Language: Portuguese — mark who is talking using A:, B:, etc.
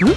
A: Yay!